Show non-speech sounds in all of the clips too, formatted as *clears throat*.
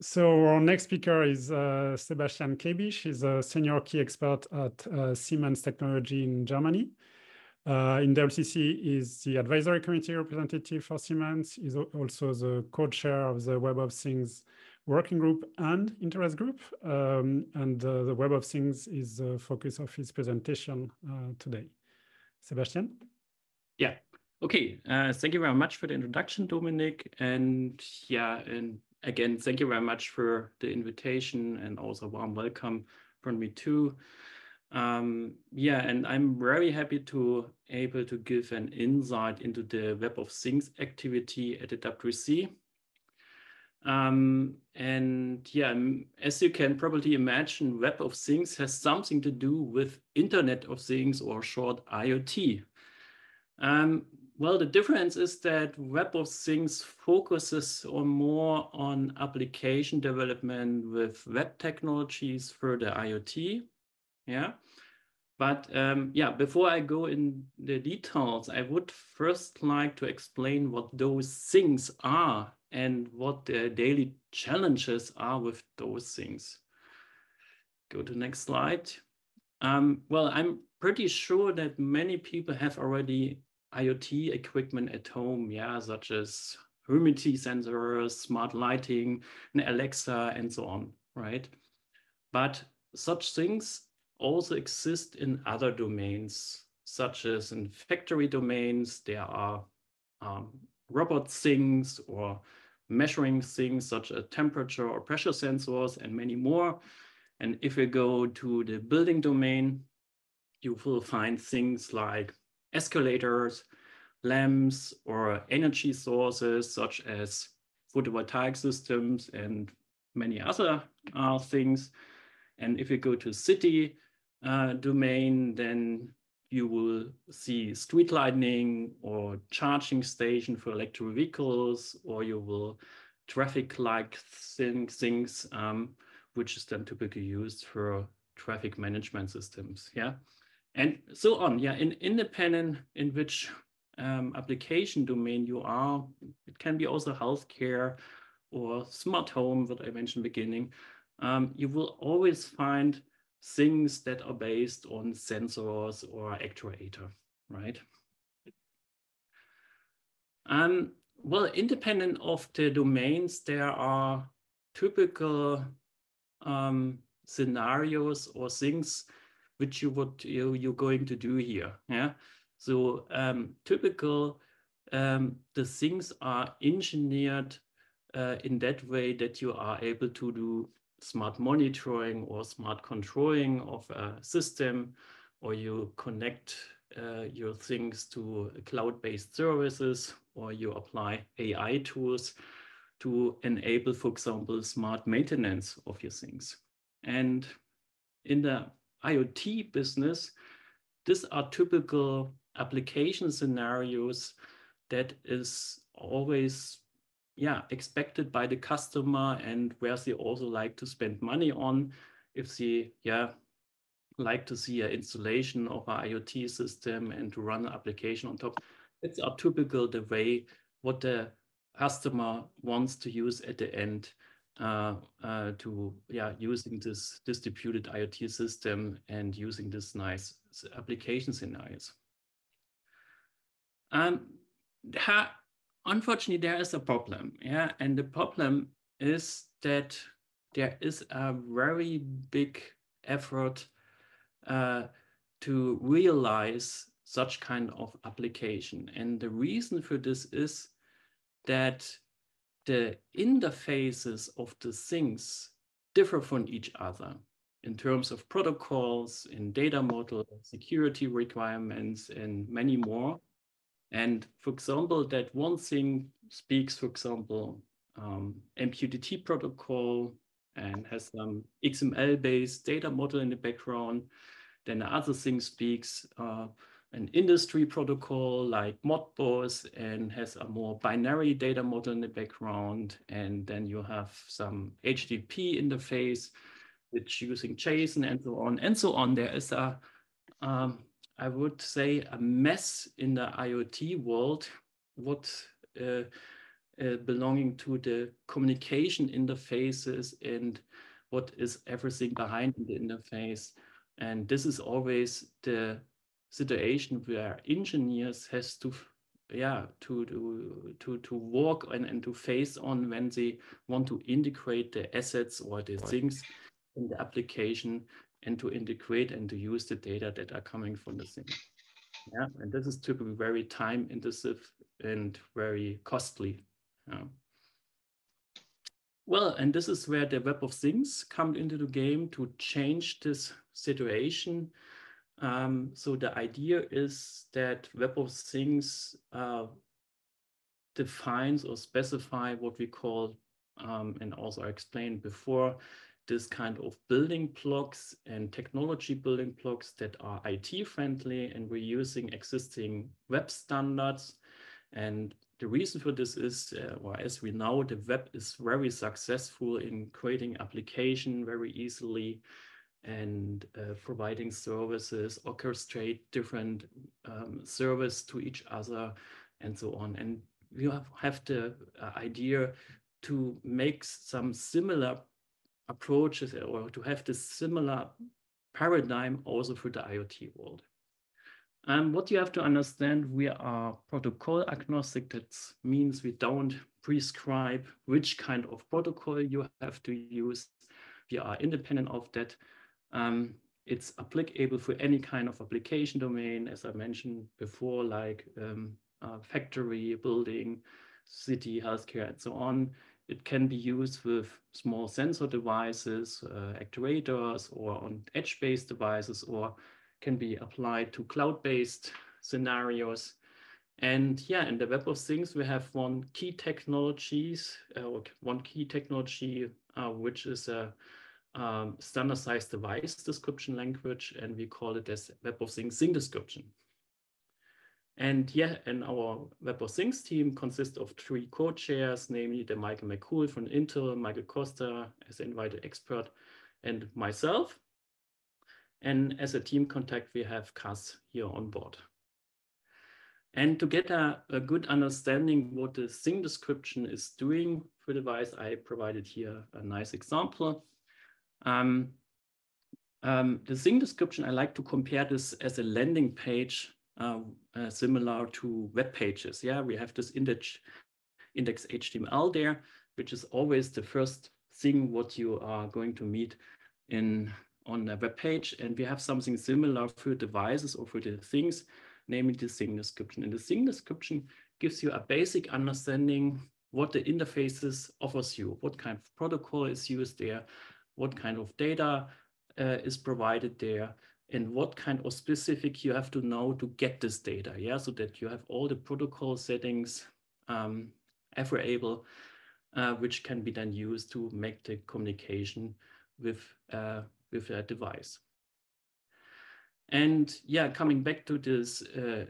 So our next speaker is uh, Sebastian Käbisch. He's a senior key expert at uh, Siemens Technology in Germany. Uh, in LCC is the advisory committee representative for Siemens. He's also the co-chair of the Web of Things working group and interest group. Um, and uh, the Web of Things is the focus of his presentation uh, today. Sebastian? Yeah. Okay. Uh, thank you very much for the introduction, Dominic. And yeah, and again, thank you very much for the invitation and also warm welcome from me too. Um, yeah, and I'm very happy to able to give an insight into the Web of Things activity at the W3C. Um, and yeah, as you can probably imagine, Web of Things has something to do with Internet of Things or short IoT. Um, well, the difference is that Web of Things focuses on more on application development with web technologies for the IoT. Yeah. But um, yeah, before I go in the details, I would first like to explain what those things are and what the daily challenges are with those things. Go to next slide. Um, well, I'm pretty sure that many people have already IoT equipment at home, yeah, such as humidity sensors, smart lighting, and Alexa, and so on, right? But such things also exist in other domains, such as in factory domains, there are um, robot things or measuring things such as temperature or pressure sensors and many more. And if we go to the building domain, you will find things like escalators, lamps, or energy sources such as photovoltaic systems and many other uh, things. And if you go to city uh, domain, then you will see street lighting or charging station for electric vehicles, or you will traffic light thing, things, um, which is then typically used for traffic management systems. Yeah and so on. Yeah, in independent in which um, application domain you are, it can be also healthcare or smart home that I mentioned beginning. Um, you will always find things that are based on sensors or actuator, right? Um, well, independent of the domains, there are typical um, scenarios or things which you would you, you're going to do here. Yeah. So um, typical, um, the things are engineered uh, in that way that you are able to do smart monitoring or smart controlling of a system, or you connect uh, your things to cloud-based services, or you apply AI tools to enable, for example, smart maintenance of your things. And in the IoT business, these are typical application scenarios that is always yeah expected by the customer and where they also like to spend money on if they yeah like to see an installation of an IoT system and to run an application on top. It's a typical the way what the customer wants to use at the end to yeah using this distributed IoT system and using this nice application scenarios. Um, unfortunately, there is a problem, yeah, and the problem is that there is a very big effort uh, to realize such kind of application, and the reason for this is that the interfaces of the things differ from each other in terms of protocols, in data model, security requirements, and many more. And for example, that one thing speaks, for example, um, MQTT protocol and has some XML-based data model in the background. Then the other thing speaks uh, an industry protocol like Modbus and has a more binary data model in the background. And then you have some HTTP interface, which using JSON and so on and so on. There is a, um, I would say, a mess in the IoT world. What uh, uh, belonging to the communication interfaces and what is everything behind the interface. And this is always the situation where engineers has to yeah to to to to work and, and to face on when they want to integrate the assets or the things in the application and to integrate and to use the data that are coming from the thing. Yeah and this is typically very time intensive and very costly. Yeah. well and this is where the web of things come into the game to change this situation um, so the idea is that Web of Things uh, defines or specify what we call, um, and also I explained before, this kind of building blocks and technology building blocks that are IT friendly and we're using existing web standards. And the reason for this is, uh, well, as we know, the web is very successful in creating application very easily and uh, providing services, orchestrate different um, service to each other, and so on. And you have, have the uh, idea to make some similar approaches or to have this similar paradigm also for the IoT world. And what you have to understand, we are protocol agnostic. That means we don't prescribe which kind of protocol you have to use. We are independent of that. Um, it's applicable for any kind of application domain, as I mentioned before, like um, factory, building, city, healthcare, and so on. It can be used with small sensor devices, uh, actuators, or on edge-based devices, or can be applied to cloud-based scenarios. And yeah, in the Web of Things, we have one key technologies, uh, one key technology, uh, which is a um, standardized device description language, and we call it as Web of Things Thing Description. And yeah, and our Web of Things team consists of three co-chairs, namely the Michael McCool from Intel, Michael Koster as invited expert, and myself. And as a team contact, we have Kaz here on board. And to get a, a, good understanding what the thing description is doing for the device, I provided here a nice example. Um, um, the thing description, I like to compare this as a landing page uh, uh, similar to web pages. Yeah, we have this index, index HTML there, which is always the first thing what you are going to meet in on a web page. And we have something similar for devices or for the things, namely the thing description. And the thing description gives you a basic understanding what the interfaces offers you, what kind of protocol is used there, what kind of data uh, is provided there, and what kind of specific you have to know to get this data, yeah, so that you have all the protocol settings um, available, uh, which can be then used to make the communication with, uh, with a device. And yeah, coming back to this uh,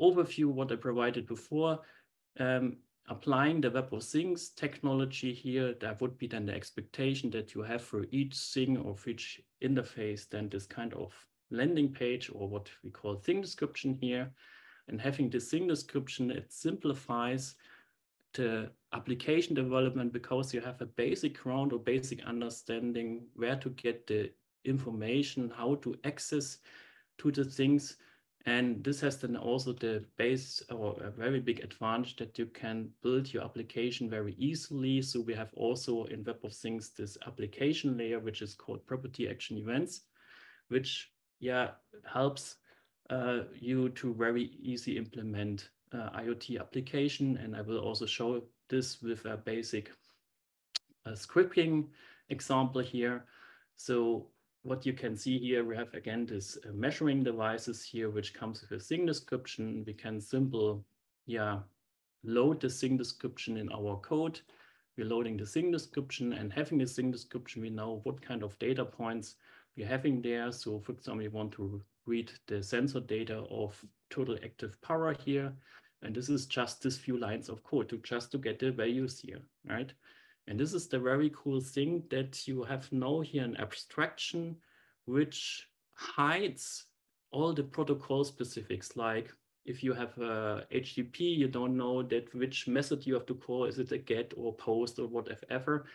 overview, what I provided before, um, applying the Web of Things technology here, that would be then the expectation that you have for each thing or for each interface, then this kind of landing page or what we call thing description here. And having this thing description, it simplifies the application development because you have a basic ground or basic understanding where to get the information, how to access to the things and this has then also the base or a very big advantage that you can build your application very easily. So we have also in Web of Things this application layer, which is called property action events, which yeah helps uh, you to very easy implement uh, IoT application. And I will also show this with a basic uh, scripting example here. So what you can see here, we have again this uh, measuring devices here, which comes with a thing description. We can simple, yeah, load the thing description in our code. We're loading the thing description and having the thing description, we know what kind of data points we're having there. So for example, we want to read the sensor data of total active power here. And this is just this few lines of code to just to get the values here, right? And this is the very cool thing that you have now here an abstraction which hides all the protocol specifics like if you have a HTTP, you don't know that which method you have to call. Is it a GET or POST or whatever?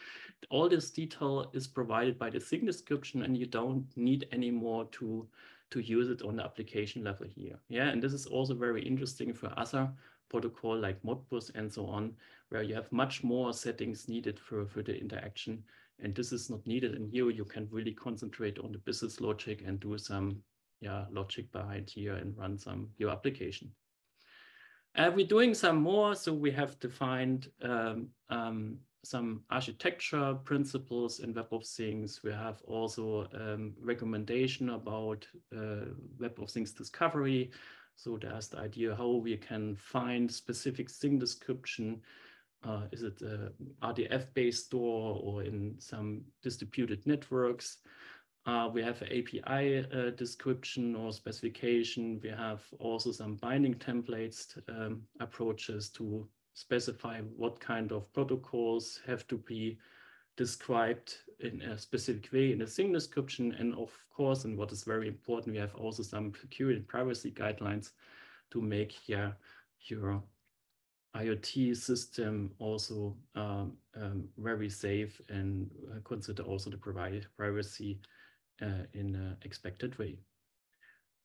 All this detail is provided by the thing description and you don't need anymore to, to use it on the application level here. Yeah, and this is also very interesting for other protocol like Modbus and so on, where you have much more settings needed for, for the interaction. And this is not needed. And here you can really concentrate on the business logic and do some yeah, logic behind here and run some your application. Uh, we're doing some more, so we have defined um, um, some architecture principles in Web of Things. We have also um, recommendation about uh, Web of Things discovery. So there's the idea how we can find specific thing description. Uh, is it a RDF-based store or in some distributed networks? Uh, we have an API uh, description or specification. We have also some binding templates um, approaches to specify what kind of protocols have to be described in a specific way in a thing description. And of course, and what is very important, we have also some security and privacy guidelines to make yeah, your IoT system also um, um, very safe and uh, consider also the provide privacy uh, in an expected way.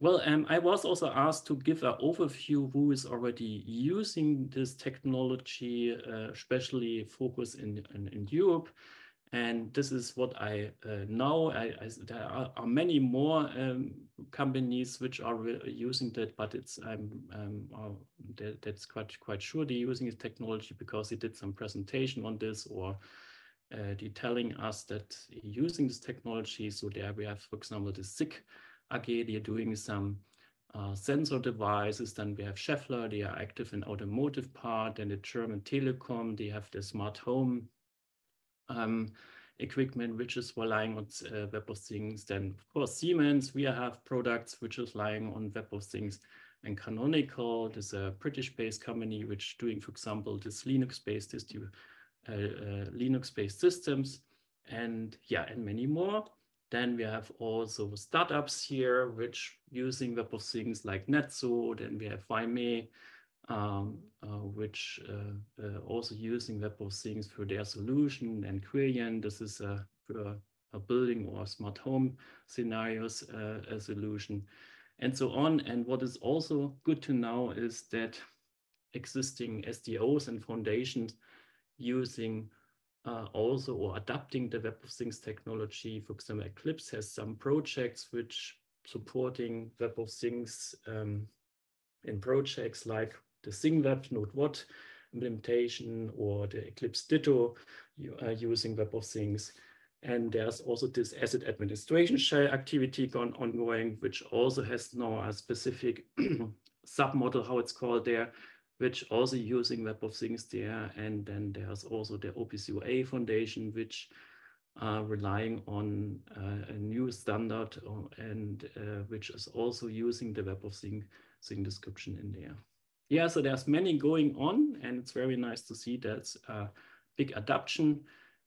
Well, um, I was also asked to give an overview who is already using this technology, uh, especially focus in, in, in, Europe. And this is what I uh, know. I, I, there are, are, many more um, companies which are using that, but it's um, uh, that, that's quite quite sure they're using this technology because they did some presentation on this or uh, die telling us that using this technology, so there we have, for example, the SICK AG, they're doing some uh, sensor devices. Then we have Schaeffler, they are active in automotive part. Then the German Telekom, they have the smart home um, equipment, which is relying on uh, Web of Things. Then, of course, Siemens, we have products which is relying on Web of Things. And Canonical, there's a British-based company which doing, for example, this Linux-based uh, uh, Linux-based systems, and yeah, and many more. Then we have also startups here, which using Web of Things like Netso. Then we have Vime, um, uh, which uh, uh, also using Web of Things for their solution. And Krellian, this is a, for a building or smart home scenarios a solution, and so on. And what is also good to know is that existing SDOs and foundations using uh, also or adapting the Web of Things technology. For example, Eclipse has some projects which supporting Web of Things um, in projects like the ThingWeb node-wot implementation or the Eclipse Ditto uh, using Web of Things. And there's also this asset administration shell activity gone ongoing, which also has now a specific *clears throat* submodel, how it's called there, which also using Web of Things there. And then there's also the OPC Foundation, which are relying on uh, a new standard uh, and uh, which is also using the Web of Things thing description in there. Yeah, so there's many going on and it's very nice to see that's a uh, big adoption.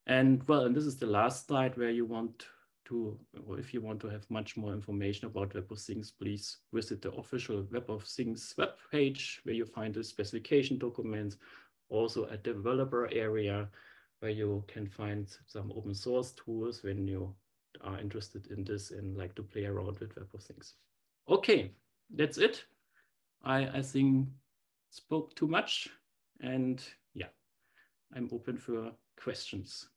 And well, and this is the last slide where you want to, or if you want to have much more information about Web of Things, please visit the official Web of Things web page where you find the specification documents, also a developer area where you can find some open source tools when you are interested in this and like to play around with Web of Things. Okay, that's it. I, I think spoke too much and yeah, I'm open for questions.